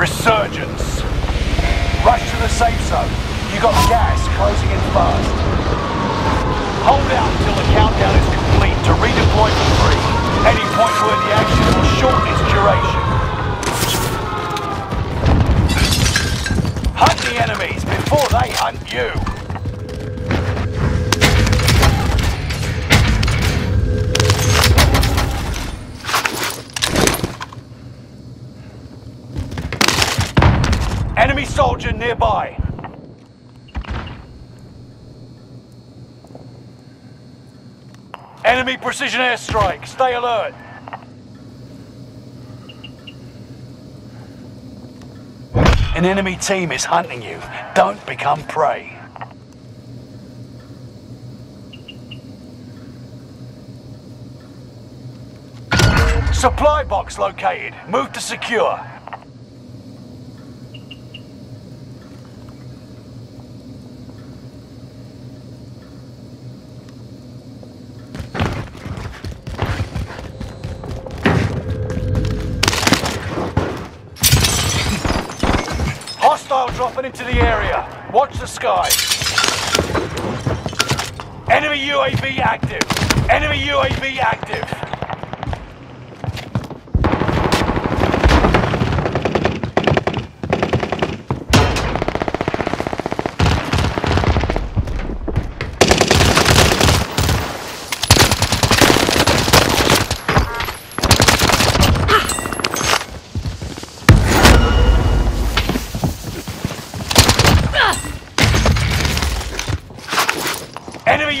Resurgence. Rush to the safe zone. You got gas closing in fast. Hold out until the countdown is complete to redeploy for free. Any point where the action will shorten its duration. Hunt the enemies before they hunt you. Soldier nearby. Enemy precision airstrike. Stay alert. An enemy team is hunting you. Don't become prey. Supply box located. Move to secure. Dropping into the area. Watch the sky. Enemy UAV active. Enemy UAV active. Enemy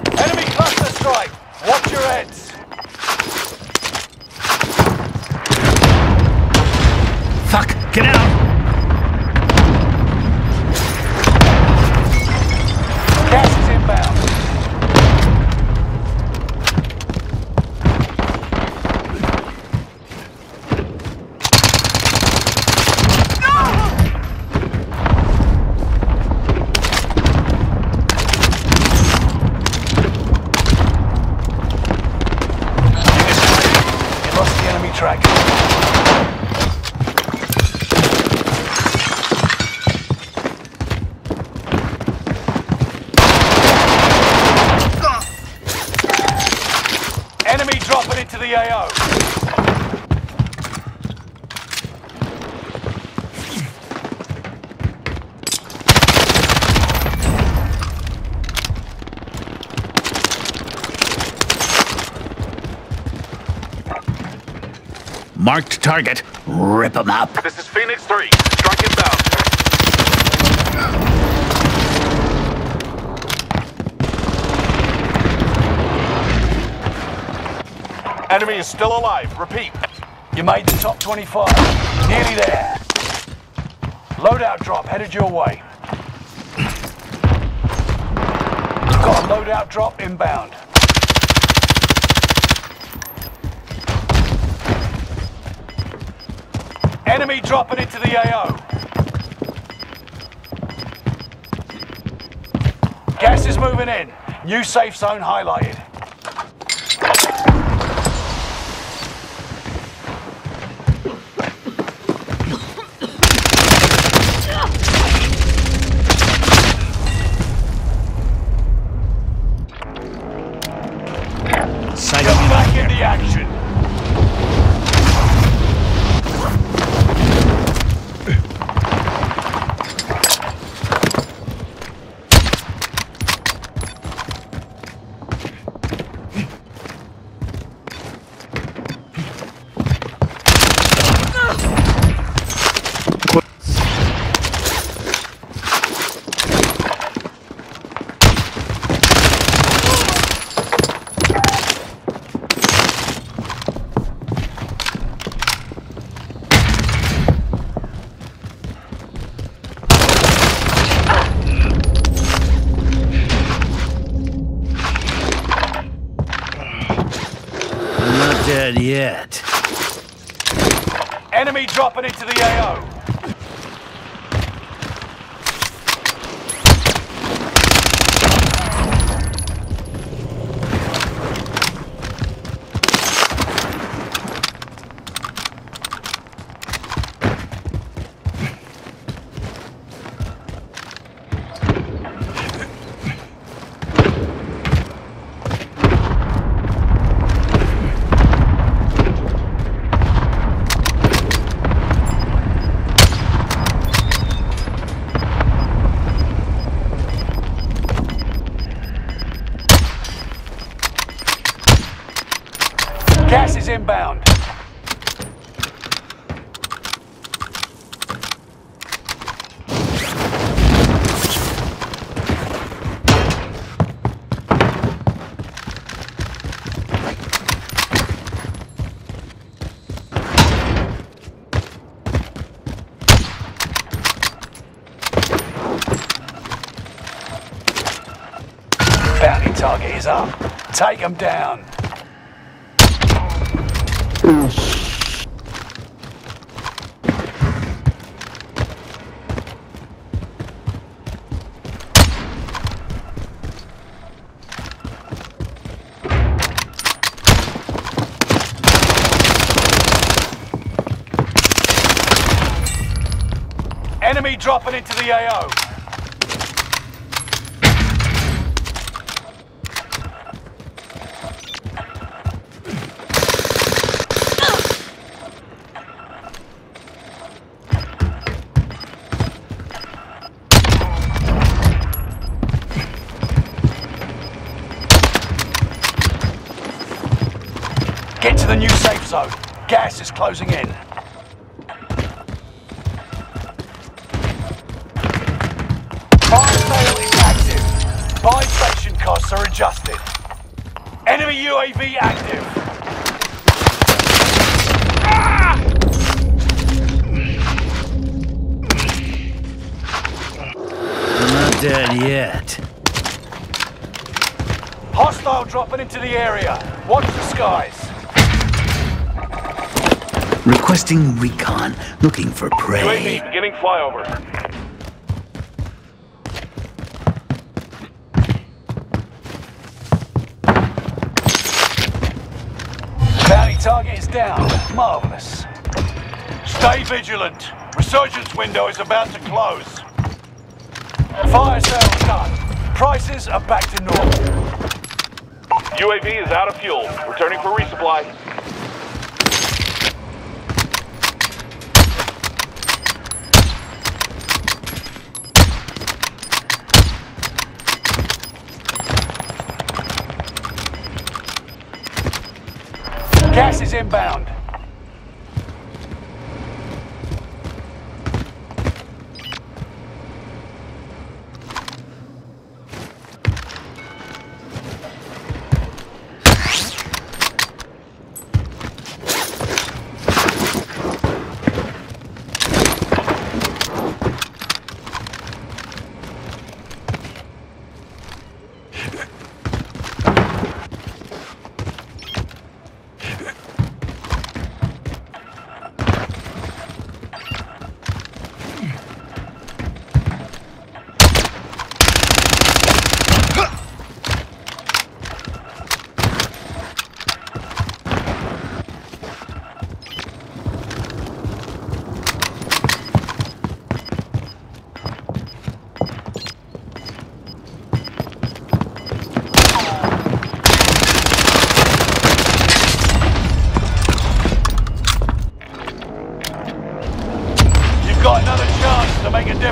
Enemy dropping into the AO. Marked target. Rip 'em up. This is Phoenix 3. Enemy is still alive. Repeat. You made the top 25. Nearly there. Loadout drop headed your way. Got a loadout drop inbound. Enemy dropping into the AO. Gas is moving in. New safe zone highlighted. Yet. Enemy dropping into the AO. Gas is inbound. Bounty target is up. Take them down. Enemy dropping into the AO. Get to the new safe zone. Gas is closing in. Buy station costs are adjusted. Enemy UAV active. I'm Not dead yet. Hostile dropping into the area. Watch the skies. Requesting recon. Looking for prey. UAV beginning flyover. Bounty target is down. Marvelous. Stay vigilant. Resurgence window is about to close. Fire sale done. Prices are back to normal. UAV is out of fuel. Returning for resupply. Gas is inbound.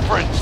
Difference.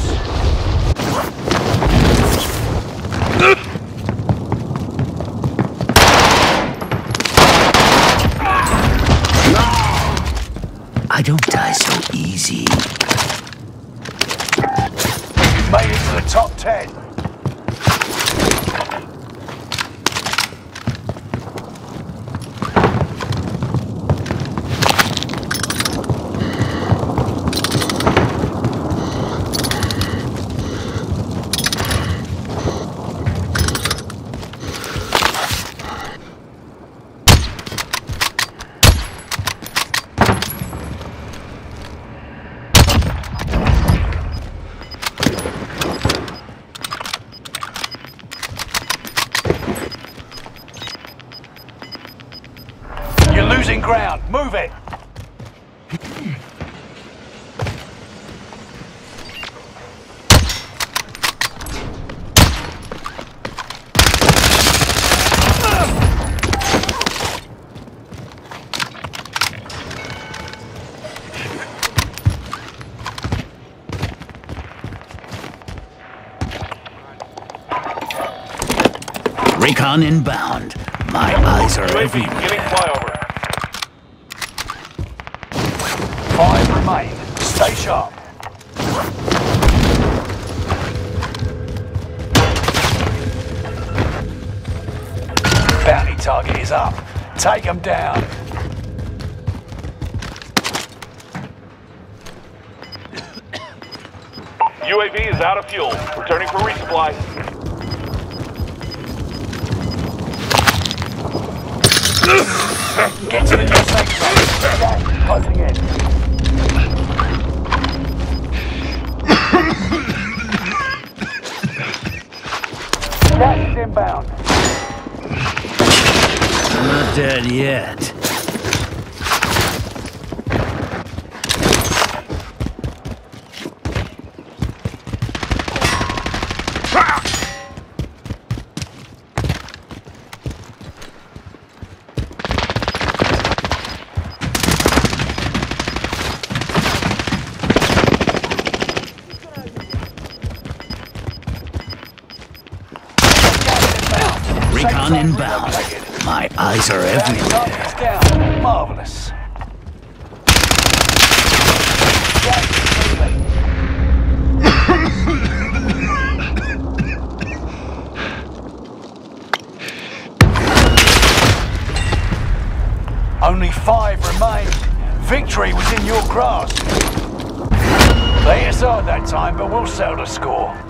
Ground. Move it. Recon inbound. My eyes are everywhere. beginning flyover. Five remain. Sharp. Bounty target is up. Take him down. UAV is out of fuel. Returning for resupply. Get to the dead yet. Marvelous. Only five remain. Victory was in your grasp. They us that time, but we'll settle the score.